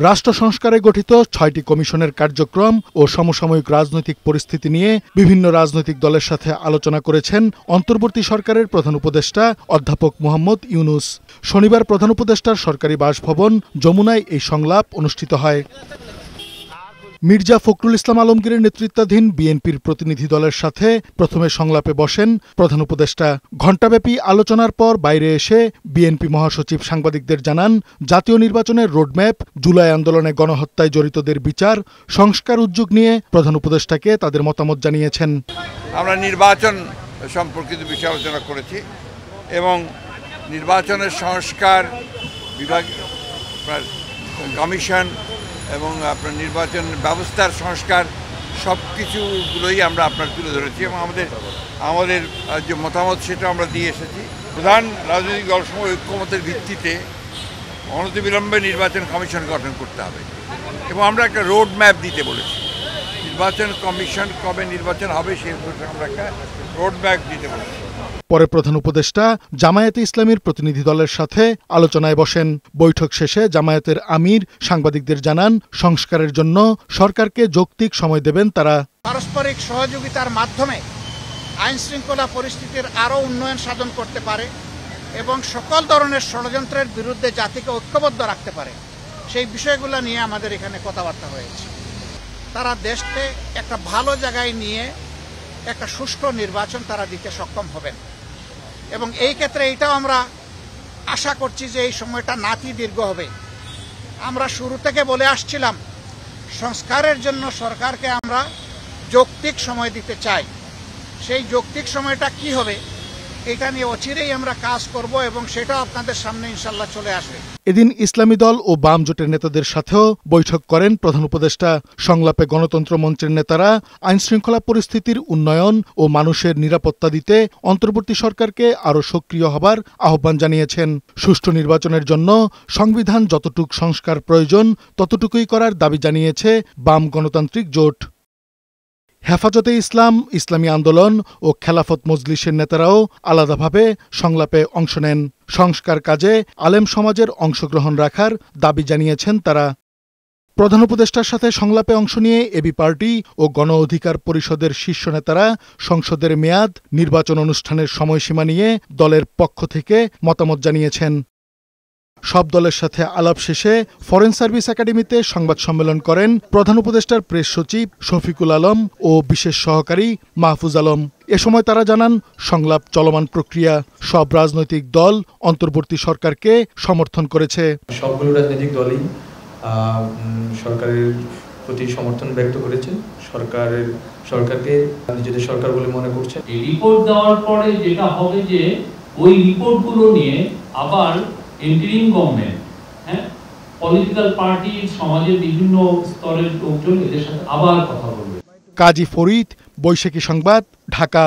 রাষ্ট্র সংস্কারে গঠিত ছয়টি কমিশনের কার্যক্রম ও সমসাময়িক রাজনৈতিক পরিস্থিতি নিয়ে বিভিন্ন রাজনৈতিক দলের সাথে আলোচনা করেছেন অন্তর্বর্তী সরকারের প্রধান উপদেষ্টা অধ্যাপক মোহাম্মদ ইউনুস। শনিবার প্রধান উপদেষ্টার সরকারি বাসভবন যমুনায় এই সংলাপ অনুষ্ঠিত হয়। মির্জা ফখরুল ইসলাম আলমগীরের নেতৃত্বাধীন বিএনপির প্রতিনিধি দলের সাথে প্রথমে সংলাপে বসেন প্রধান উপদেষ্টা। ঘণ্টাব্যাপী আলোচনার পর বাইরে এসে বিএনপি মহাসচিব সাংবাদিকদের জানান, জাতীয় নির্বাচনের রোডম্যাপ, জুলাই আন্দোলনে গণহত্যায় জড়িতদের বিচার, সংস্কার উদ্যোগ নিয়ে প্রধান উপদেষ্টাকে তাদের মতামত জানিয়েছেন। আমরা নির্বাচন সম্পর্কিত বিষয়ে আলোচনা করেছি এবং নির্বাচনের সংস্কার বিভাগ কমিশন এবং আপনার নির্বাচন ব্যবস্থার সংস্কার সব কিছুগুলোই আমরা আপনার তুলে ধরেছি এবং আমাদের আমাদের যে মতামত সেটা আমরা দিয়ে এসেছি। প্রধান রাজনৈতিক দলসমূহ ঐক্যমতের ভিত্তিতে অনতিবিলম্বে নির্বাচন কমিশন গঠন করতে হবে এবং আমরা একটা রোড ম্যাপ দিতে বলেছি। নির্বাচন কমিশন কবে নির্বাচন হবে সেই আমরা একটা রোড ম্যাপ দিতে বলেছি। পরে প্রধান উপদেষ্টা জামায়াতে ইসলামীর প্রতিনিধি দলের সাথে আলোচনায় বসেন। বৈঠক শেষে জামায়াতের আমির সাংবাদিকদের জানান, সংস্কারের জন্য সরকারকে যৌক্তিক সময় দেবেন তারা। পারস্পরিক সহযোগিতার মাধ্যমে আইন শৃঙ্খলা পরিস্থিতির আরও উন্নয়ন সাধন করতে পারে এবং সকল ধরনের ষড়যন্ত্রের বিরুদ্ধে জাতিকে ঐক্যবদ্ধ রাখতে পারে। সেই বিষয়গুলো নিয়ে আমাদের এখানে কথাবার্তা হয়েছে। তারা দেশকে একটা ভালো জায়গায় নিয়ে একটা সুষ্ঠু নির্বাচন তারা দিতে সক্ষম হবেন। এবং এই ক্ষেত্রে এটাও আমরা আশা করছি যে এই সময়টা নাতি দীর্ঘ হবে। আমরা শুরু থেকে বলে আসছিলাম, সংস্কারের জন্য সরকারকে আমরা যৌক্তিক সময় দিতে চাই। সেই যৌক্তিক সময়টা কি হবে এটা নিয়ে অচিরেই আমরা কাজ করব এবং সেটাও আপনাদের সামনে ইনশাল্লাহ চলে আসবে। এদিন ইসলামী দল ও বাম জোটের নেতাদের সাথেও বৈঠক করেন প্রধান উপদেষ্টা। সংলাপে গণতন্ত্র মঞ্চের নেতারা আইনশৃঙ্খলা পরিস্থিতির উন্নয়ন ও মানুষের নিরাপত্তা দিতে অন্তর্বর্তী সরকারকে আরও সক্রিয় হবার আহ্বান জানিয়েছেন। সুষ্ঠু নির্বাচনের জন্য সংবিধান যতটুক সংস্কার প্রয়োজন, ততটুকুই করার দাবি জানিয়েছে বাম গণতান্ত্রিক জোট। হেফাজতে ইসলাম, ইসলামী আন্দোলন ও খেলাফত মজলিসের নেতারাও আলাদাভাবে সংলাপে অংশ নেন। সংস্কার কাজে আলেম সমাজের অংশগ্রহণ রাখার দাবি জানিয়েছেন তারা। প্রধান উপদেষ্টার সাথে সংলাপে অংশ নিয়ে এবি পার্টি ও গণ অধিকার পরিষদের শীর্ষ নেতারা সংসদের মেয়াদ, নির্বাচন অনুষ্ঠানের সময়সীমা নিয়ে দলের পক্ষ থেকে মতামত জানিয়েছেন। সব দলের সাথে আলাপ শেষে ফরেন সার্ভিস একাডেমিতে সংবাদ সম্মেলন করেন প্রধান উপদেষ্টার প্রেস সচিব শফিকুল আলম ও বিশেষ সহকারী মাহফুজ আলম। এ সময় তারা জানান সংলাপ চলমান প্রক্রিয়া সব রাজনৈতিক দল অন্তর্বর্তী সরকারকে সমর্থন করেছে। সবগুলো রাজনৈতিক দলই সরকারের প্রতি সমর্থন ব্যক্ত করেছে। সরকারের সরকারকে নিজেদের সরকার বলে মনে করছে। রিপোর্ট দেওয়ার পরে যেটা হবে যে ওই রিপোর্টগুলো নিয়ে আবার ইন্টারিম গভর্নমেন্ট হ্যাঁ? পলিটিক্যাল পার্টি সমাজের বিভিন্ন স্তরের লোকজন এদের সাথে আবার কথা বলবে। কাজী ফরিদ, বৈশাখী সংবাদ, ঢাকা।